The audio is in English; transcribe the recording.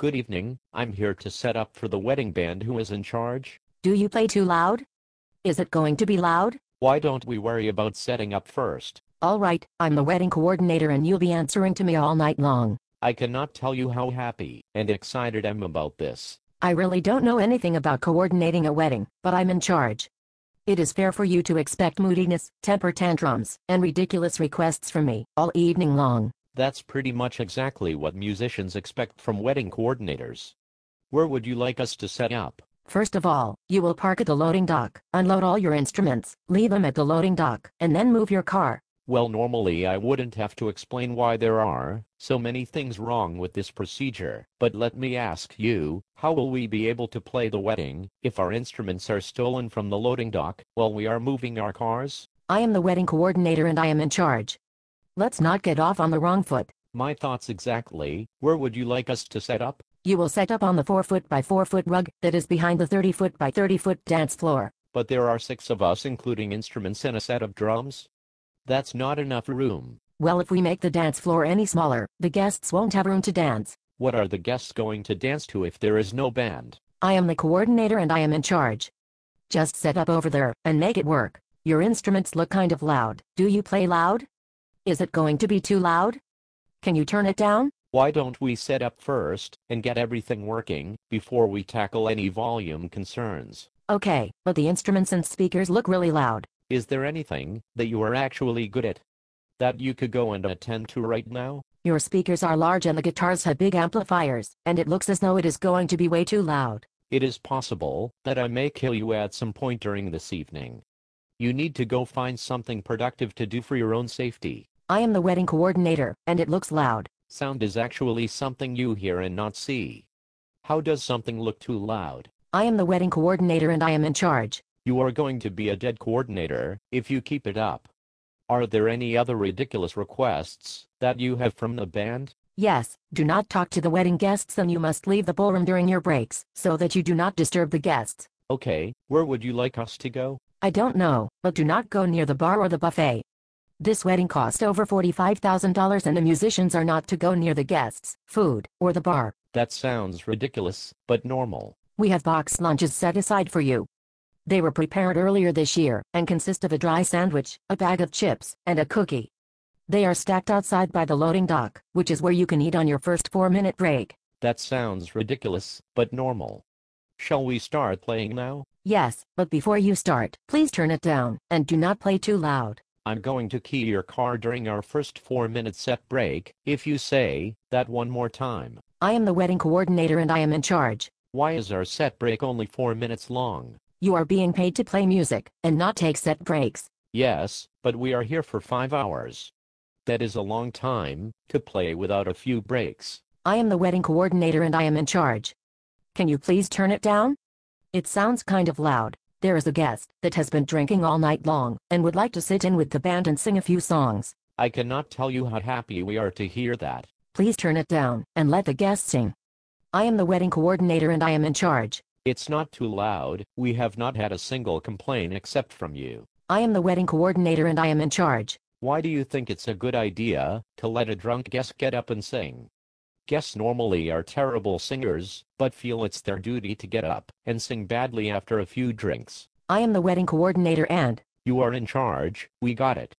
Good evening, I'm here to set up for the wedding band who is in charge. Do you play too loud? Is it going to be loud? Why don't we worry about setting up first? Alright, I'm the wedding coordinator and you'll be answering to me all night long. I cannot tell you how happy and excited I'm about this. I really don't know anything about coordinating a wedding, but I'm in charge. It is fair for you to expect moodiness, temper tantrums, and ridiculous requests from me all evening long. That's pretty much exactly what musicians expect from wedding coordinators. Where would you like us to set up? First of all, you will park at the loading dock, unload all your instruments, leave them at the loading dock, and then move your car. Well normally I wouldn't have to explain why there are so many things wrong with this procedure, but let me ask you, how will we be able to play the wedding if our instruments are stolen from the loading dock while we are moving our cars? I am the wedding coordinator and I am in charge. Let's not get off on the wrong foot. My thoughts exactly, where would you like us to set up? You will set up on the 4 foot by 4 foot rug that is behind the 30 foot by 30 foot dance floor. But there are six of us including instruments and a set of drums. That's not enough room. Well if we make the dance floor any smaller, the guests won't have room to dance. What are the guests going to dance to if there is no band? I am the coordinator and I am in charge. Just set up over there, and make it work. Your instruments look kind of loud. Do you play loud? Is it going to be too loud? Can you turn it down? Why don't we set up first and get everything working before we tackle any volume concerns? Okay, but the instruments and speakers look really loud. Is there anything that you are actually good at that you could go and attend to right now? Your speakers are large and the guitars have big amplifiers, and it looks as though it is going to be way too loud. It is possible that I may kill you at some point during this evening. You need to go find something productive to do for your own safety. I am the wedding coordinator, and it looks loud. Sound is actually something you hear and not see. How does something look too loud? I am the wedding coordinator and I am in charge. You are going to be a dead coordinator if you keep it up. Are there any other ridiculous requests that you have from the band? Yes, do not talk to the wedding guests and you must leave the ballroom during your breaks, so that you do not disturb the guests. Okay, where would you like us to go? I don't know, but do not go near the bar or the buffet. This wedding cost over $45,000 and the musicians are not to go near the guests, food, or the bar. That sounds ridiculous, but normal. We have boxed lunches set aside for you. They were prepared earlier this year and consist of a dry sandwich, a bag of chips, and a cookie. They are stacked outside by the loading dock, which is where you can eat on your first four-minute break. That sounds ridiculous, but normal. Shall we start playing now? Yes, but before you start, please turn it down, and do not play too loud. I'm going to key your car during our first four-minute set break, if you say that one more time. I am the wedding coordinator and I am in charge. Why is our set break only four minutes long? You are being paid to play music, and not take set breaks. Yes, but we are here for five hours. That is a long time to play without a few breaks. I am the wedding coordinator and I am in charge. Can you please turn it down? It sounds kind of loud. There is a guest that has been drinking all night long and would like to sit in with the band and sing a few songs. I cannot tell you how happy we are to hear that. Please turn it down and let the guest sing. I am the wedding coordinator and I am in charge. It's not too loud. We have not had a single complaint except from you. I am the wedding coordinator and I am in charge. Why do you think it's a good idea to let a drunk guest get up and sing? Guests normally are terrible singers, but feel it's their duty to get up and sing badly after a few drinks. I am the wedding coordinator and You are in charge, we got it.